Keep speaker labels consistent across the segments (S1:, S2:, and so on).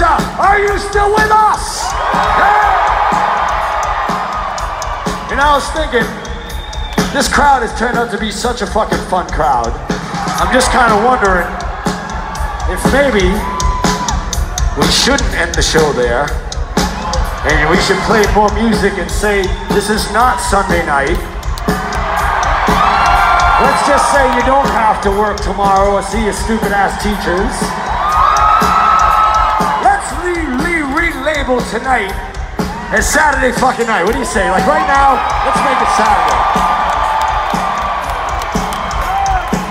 S1: Are you still with us? Yeah. Know, I was thinking, this crowd has turned out to be such a fucking fun crowd. I'm just kind of wondering if maybe we shouldn't end the show there. And we should play more music and say, this is not Sunday night. Let's just say you don't have to work tomorrow or see your stupid ass teachers. Tonight as Saturday fucking night. What do you say? Like right now, let's make it Saturday.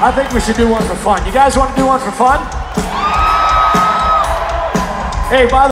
S1: I think we should do one for fun. You guys want to do one for fun? Hey, by the